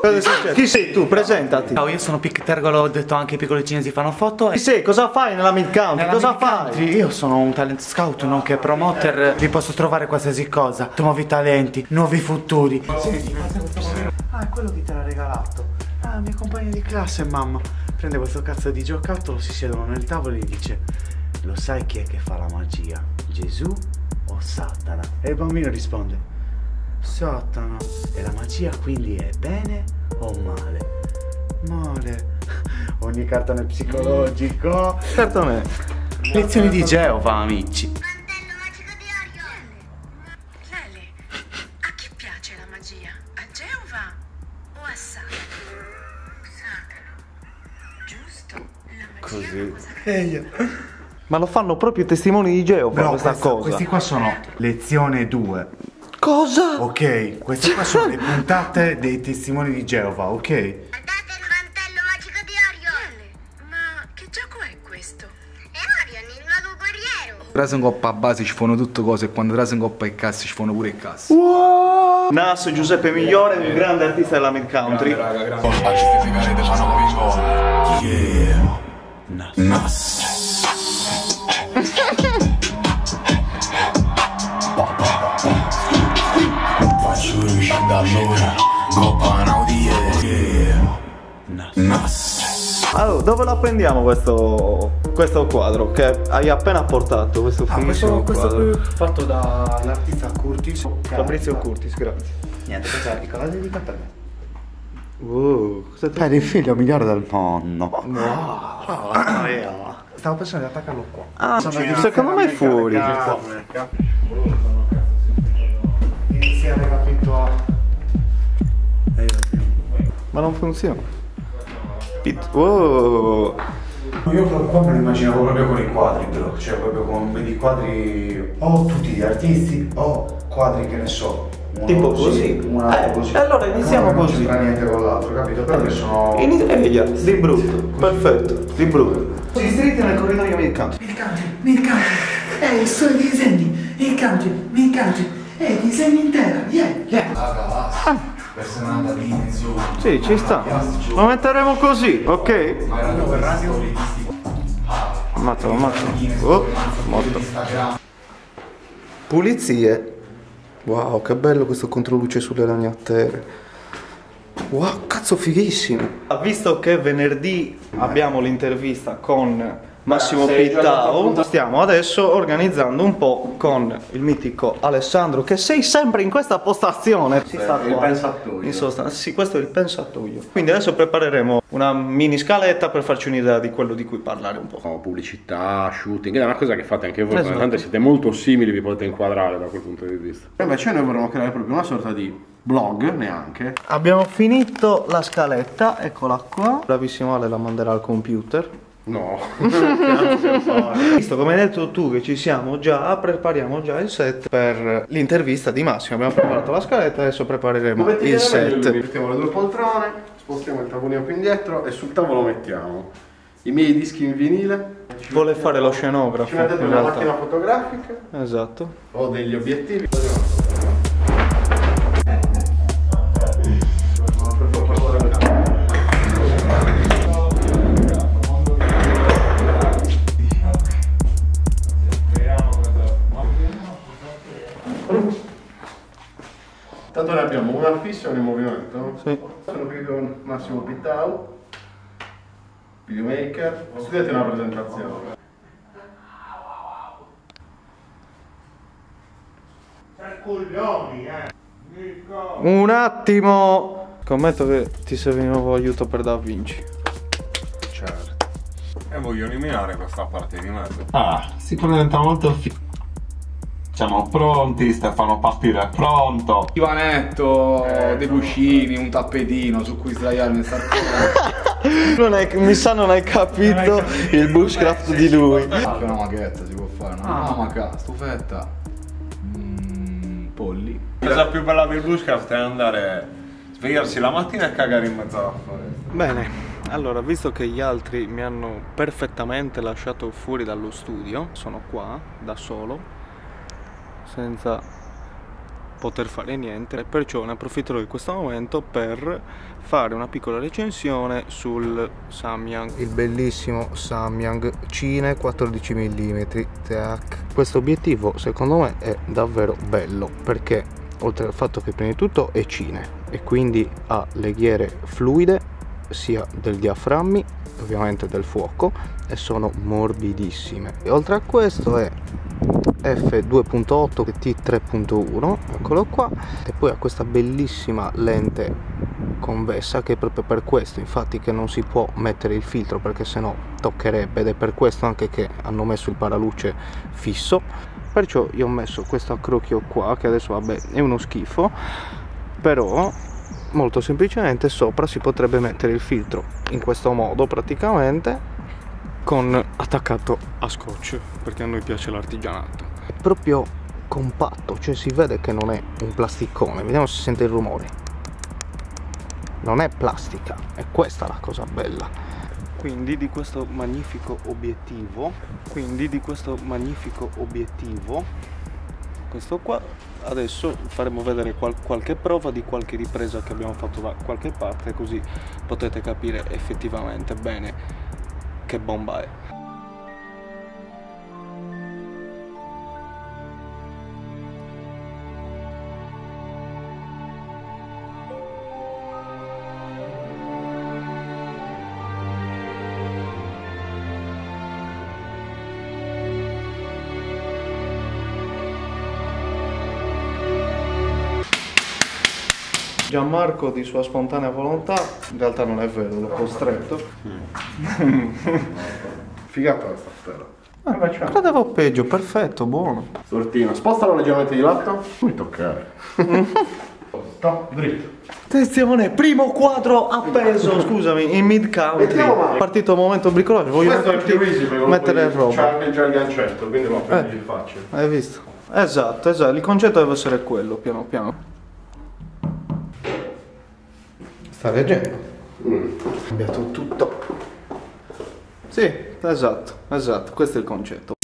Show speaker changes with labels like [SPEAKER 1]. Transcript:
[SPEAKER 1] Cosa è successo? Chi sei tu? Presentati.
[SPEAKER 2] Ciao, io sono Pic Tergolo, ho detto anche i piccoli cinesi fanno foto.
[SPEAKER 1] Chi sei? Cosa fai nella mid country?
[SPEAKER 2] Nella
[SPEAKER 1] Cosa
[SPEAKER 2] Mid
[SPEAKER 1] fai?
[SPEAKER 2] Country, Io sono un talent scout, nonché promoter. Vi posso trovare qualsiasi cosa. Nuovi talenti, nuovi futuri. Senti, guarda questo. Ah, è quello che te l'ha regalato. Ah, mio compagno di classe, mamma. Prende questo cazzo di giocattolo, si siedono nel tavolo e gli dice: Lo sai chi è che fa la magia? Gesù o Satana? E il bambino risponde: Satana. E la magia quindi è bene o male? Male. Ogni cartone psicologico.
[SPEAKER 1] Cartone.
[SPEAKER 2] Lezioni di Geova, amici.
[SPEAKER 3] Mantello magico di Orion. Lele, a chi piace la magia? A Geova o a Satana? Satana. Giusto? La magia
[SPEAKER 1] Così.
[SPEAKER 3] cosa
[SPEAKER 1] Ma lo fanno proprio i testimoni di Geova
[SPEAKER 2] No,
[SPEAKER 1] questa
[SPEAKER 2] questa-
[SPEAKER 1] cosa.
[SPEAKER 2] questi qua sono lezione 2.
[SPEAKER 1] Cosa?
[SPEAKER 2] Ok, queste qua sono le puntate dei testimoni di Geova, ok?
[SPEAKER 3] Date il mantello magico di Orion. Ma che gioco è questo? È Orion, il nuovo guerriero.
[SPEAKER 4] Coppa a base ci fanno tutte cose e quando Coppa è cazzo ci fanno pure i cazzi.
[SPEAKER 1] Naso Giuseppe Migliore, un grande artista della mid country.
[SPEAKER 5] Faccio Allora,
[SPEAKER 1] dove lo apprendiamo questo, questo quadro che hai appena portato? Questo
[SPEAKER 2] Ah, questo, questo
[SPEAKER 1] quadro.
[SPEAKER 2] qui fatto dall'artista Curtis.
[SPEAKER 1] Fabrizio Curtis, grazie.
[SPEAKER 2] Niente, questa è la dedica per me.
[SPEAKER 1] Uh, cosa
[SPEAKER 2] Per il figlio migliore del mondo.
[SPEAKER 1] Ah,
[SPEAKER 2] Stavo pensando di attaccarlo qua.
[SPEAKER 1] Ah, secondo me è fuori.
[SPEAKER 2] Iniziare capito a...
[SPEAKER 1] Ma non funziona. Pit- Wow.
[SPEAKER 2] Io qua me lo immaginavo proprio con i quadri, però, cioè proprio con vedi quadri o tutti gli artisti o quadri che ne so. uno
[SPEAKER 1] Tipo così.
[SPEAKER 2] un altro
[SPEAKER 1] Eh,
[SPEAKER 2] così.
[SPEAKER 1] allora iniziamo così.
[SPEAKER 2] Non c'entra niente con l'altro, capito? Però che sono.
[SPEAKER 1] Inizia di brutto. Perfetto, di brutto.
[SPEAKER 2] Si stretti nel corridoio mid country.
[SPEAKER 6] Il country, il country, eh, sono i disegni, il country, il country, eh, disegni intera, yeah, yeah.
[SPEAKER 2] Dimensioni.
[SPEAKER 1] Sì, ci sta. Lo metteremo così, ok? Ammazza, ammazza. Oh, morto. Pulizie. Wow, che bello questo controluce sulle ragnattere. Wow, cazzo fighissimo. Visto che venerdì abbiamo l'intervista con Massimo Pittao, stiamo adesso organizzando un po' con il mitico Alessandro, che sei sempre in questa postazione. Si sta
[SPEAKER 4] il
[SPEAKER 1] qua.
[SPEAKER 4] pensatoio.
[SPEAKER 1] In sostanza, sì, questo è il pensatoio. Quindi adesso prepareremo una mini scaletta per farci un'idea di quello di cui parlare un po'.
[SPEAKER 7] No, pubblicità, shooting, è una cosa che fate anche voi,
[SPEAKER 1] Esatto.
[SPEAKER 7] tanto siete molto simili, vi potete inquadrare da quel punto di vista.
[SPEAKER 8] E invece noi vorremmo creare proprio una sorta di blog neanche.
[SPEAKER 1] Abbiamo finito la scaletta, eccola qua. Bravissimo Ale la manderà al computer.
[SPEAKER 7] No,
[SPEAKER 1] Visto come hai detto tu che ci siamo già, prepariamo già il set per l'intervista di Massimo. Abbiamo preparato la scaletta, adesso prepareremo il set.
[SPEAKER 8] Mettiamo le due poltrone, spostiamo il tavolino più indietro e sul tavolo mettiamo i miei dischi in vinile.
[SPEAKER 1] Vuole fare lo scenografo
[SPEAKER 8] Ci mettete una macchina fotografica
[SPEAKER 1] Esatto.
[SPEAKER 8] o degli obiettivi. Tanto ne abbiamo una fissa e una in movimento.
[SPEAKER 1] Sì.
[SPEAKER 8] Sono qui con Massimo Pittau, videomaker. Studiate una presentazione.
[SPEAKER 1] Un attimo! Scommetto che ti serve di nuovo aiuto per Da Vinci.
[SPEAKER 9] Certo. E voglio eliminare questa parte di mezzo.
[SPEAKER 10] Ah, si presenta molto fi- Siamo pronti, Stefano partire pronto.
[SPEAKER 4] Divanetto, dei cuscini, un tappetino su cui sdraiarmi e star
[SPEAKER 1] Non hai- mi sa non hai capito il bushcraft di lui.
[SPEAKER 4] Anche una maghetta si può fare, una maca, stufetta, mm, polli.
[SPEAKER 9] La cosa più bella del bushcraft è andare, svegliarsi la mattina e cagare in mezzo alla foresta.
[SPEAKER 1] Bene, allora, visto che gli altri mi hanno perfettamente lasciato fuori dallo studio, sono qua da solo, senza poter fare niente, perciò ne approfitterò di questo momento per fare una piccola recensione sul Samyang, il bellissimo Samyang Cine 14 mm. Tac. Questo obiettivo secondo me è davvero bello perché oltre al fatto che prima di tutto è Cine e quindi ha le ghiere fluide sia del diaframmi ovviamente del fuoco e sono morbidissime. E oltre a questo è f2.8 t3.1 eccolo qua e poi ha questa bellissima lente convessa che è proprio per questo infatti che non si può mettere il filtro perché sennò toccherebbe ed è per questo anche che hanno messo il paraluce fisso. Perciò io ho messo questo accrocchio qua che adesso vabbè è uno schifo però molto semplicemente sopra si potrebbe mettere il filtro in questo modo praticamente con attaccato a scotch perché a noi piace l'artigianato. È proprio compatto cioè si vede che non è un plasticcone vediamo se sente il rumore. Non è plastica è questa la cosa bella. Quindi di questo magnifico obiettivo quindi di questo magnifico obiettivo questo qua. Adesso faremo vedere qual qualche prova di qualche ripresa che abbiamo fatto da qualche parte così potete capire effettivamente bene che bomba è Gianmarco di sua spontanea volontà, in realtà non è vero, l'ho costretto.
[SPEAKER 8] Figata questa stella.
[SPEAKER 1] Ah, Credevo peggio, perfetto, buono.
[SPEAKER 8] Sortino, spostalo leggermente di lato. Non mi toccare. Sto dritto.
[SPEAKER 1] Attenzione, primo quadro appeso, scusami, in mid country. Partito il momento bricolaggio, voglio
[SPEAKER 8] Questo è più easy perché
[SPEAKER 1] mettere
[SPEAKER 8] puoi- C'è
[SPEAKER 1] roba.
[SPEAKER 8] anche già il gancetto, quindi lo prendi
[SPEAKER 1] Eh.
[SPEAKER 8] facile.
[SPEAKER 1] Hai visto? Esatto, esatto, il concetto deve essere quello, piano piano. Sta leggendo? Cambiato tutto. Sì, esatto, esatto, questo è il concetto.